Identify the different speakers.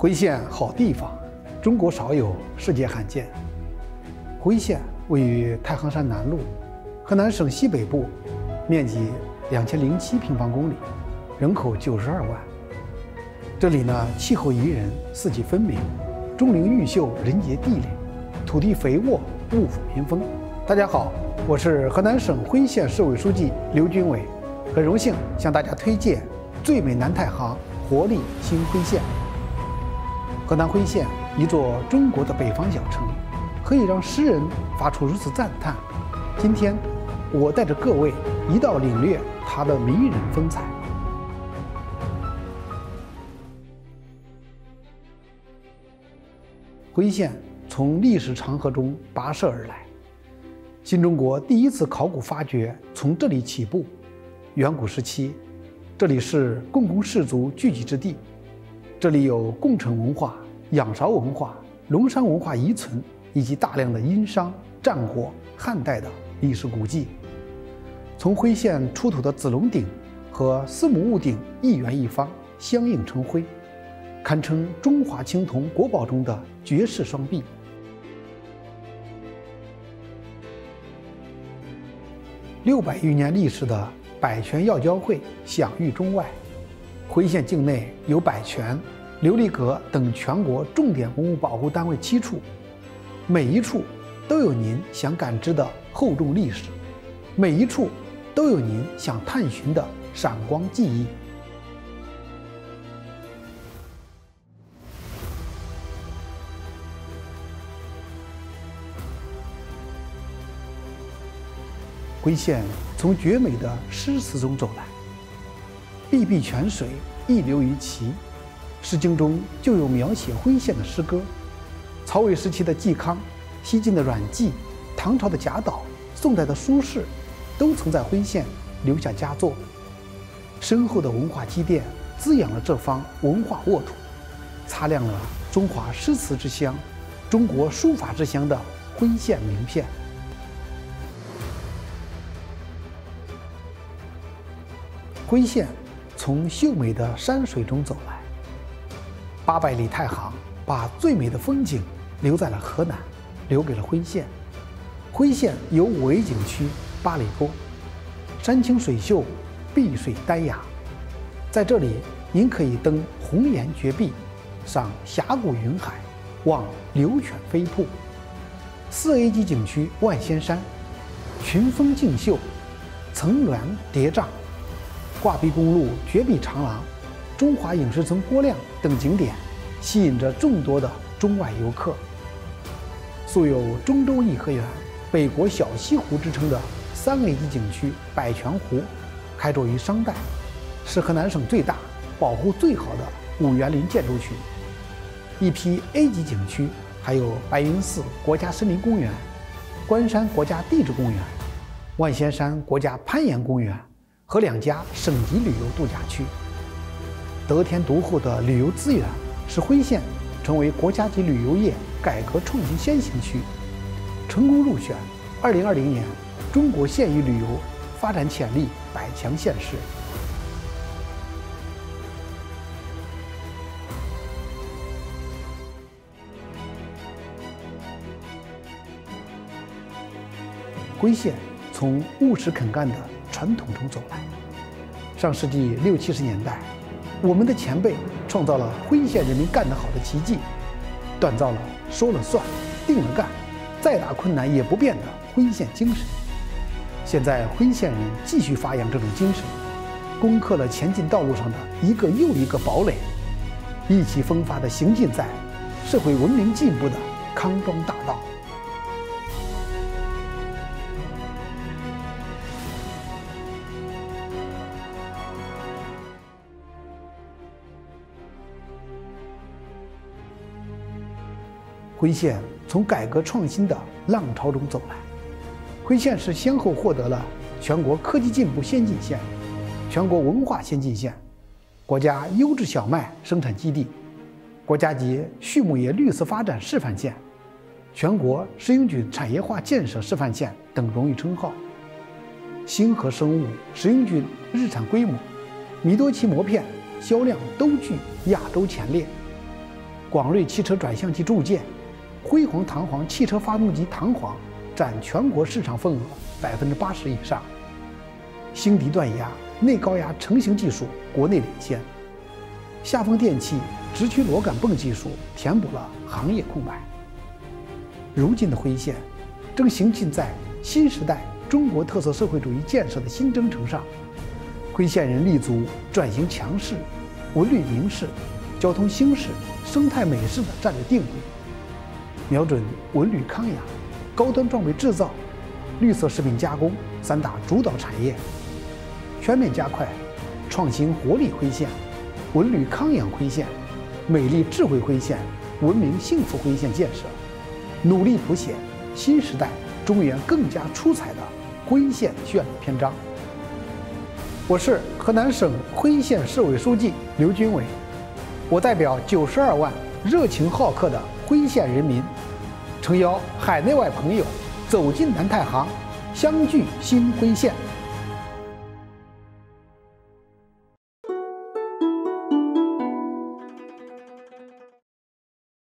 Speaker 1: 辉县好地方，中国少有，世界罕见。辉县位于太行山南麓，河南省西北部，面积两千零七平方公里，人口九十二万。这里呢，气候宜人，四季分明，钟灵毓秀，人杰地灵，土地肥沃，物阜民丰。大家好，我是河南省辉县市委书记刘军伟，很荣幸向大家推荐最美南太行活力新辉县。河南辉县，一座中国的北方小城，可以让诗人发出如此赞叹？今天，我带着各位一道领略它的迷人风采。辉县从历史长河中跋涉而来，新中国第一次考古发掘从这里起步。远古时期，这里是共工氏族聚集之地，这里有共城文化、仰韶文化、龙山文化遗存，以及大量的殷商、战国、汉代的历史古迹。从辉县出土的子龙鼎和司母戊鼎一圆一方，相映成辉。堪称中华青铜国宝中的绝世双璧。六百余年历史的百泉药交会享誉中外，辉县境内有百泉、琉璃阁等全国重点文物保护单位七处，每一处都有您想感知的厚重历史，每一处都有您想探寻的闪光记忆。辉县从绝美的诗词中走来，“碧碧泉水一流于其”，《诗经》中就有描写辉县的诗歌。曹魏时期的嵇康、西晋的阮籍、唐朝的贾岛、宋代的苏轼，都曾在辉县留下佳作。深厚的文化积淀滋养了这方文化沃土，擦亮了中华诗词之乡、中国书法之乡的辉县名片。辉县从秀美的山水中走来，八百里太行把最美的风景留在了河南，留给了辉县。辉县有五 A 景区八里沟，山清水秀，碧水丹崖。在这里，您可以登红岩绝壁，赏峡谷云海，望流泉飞瀑。四 A 级景区万仙山，群峰竞秀，层峦叠嶂。挂壁公路、绝壁长廊、中华影视城郭亮等景点，吸引着众多的中外游客。素有“中州颐和园”“北国小西湖”之称的三 A 级景区百泉湖，开凿于商代，是河南省最大、保护最好的古园林建筑群。一批 A 级景区还有白云寺国家森林公园、关山国家地质公园、万仙山国家攀岩公园。和两家省级旅游度假区，得天独厚的旅游资源使辉县成为国家级旅游业改革创新先行区，成功入选2020年中国县域旅游发展潜力百强县市。辉县从务实肯干的。传统中走来。上世纪六七十年代，我们的前辈创造了辉县人民干得好的奇迹，锻造了说了算、定了干，再大困难也不变的辉县精神。现在辉县人继续发扬这种精神，攻克了前进道路上的一个又一个堡垒，意气风发地行进在社会文明进步的康庄大道。辉县从改革创新的浪潮中走来，辉县是先后获得了全国科技进步先进县、全国文化先进县、国家优质小麦生产基地、国家级畜牧业绿色发展示范县、全国食用菌产业化建设示范县等荣誉称号。星河生物食用菌日产规模、米多奇膜片销量都居亚洲前列。广瑞汽车转向机铸件、辉煌弹簧汽车发动机弹簧占全国市场份额百分之八十以上。星迪断压、内高压成型技术国内领先，下风电器直驱螺杆泵技术填补了行业空白。如今的辉县，正行进在新时代中国特色社会主义建设的新征程上。辉县人立足转型强势、文旅名士、交通兴势、生态美市的战略定位，瞄准文旅康养、高端装备制造、绿色食品加工三大主导产业，全面加快创新活力辉县、文旅康养辉县、美丽智慧辉县、文明幸福辉县建设，努力谱写新时代中原更加出彩的辉县炫丽篇章。我是河南省辉县市委书记刘军伟，我代表九十二万热情好客的辉县人民，诚邀海内外朋友走进南太行，相聚新辉县。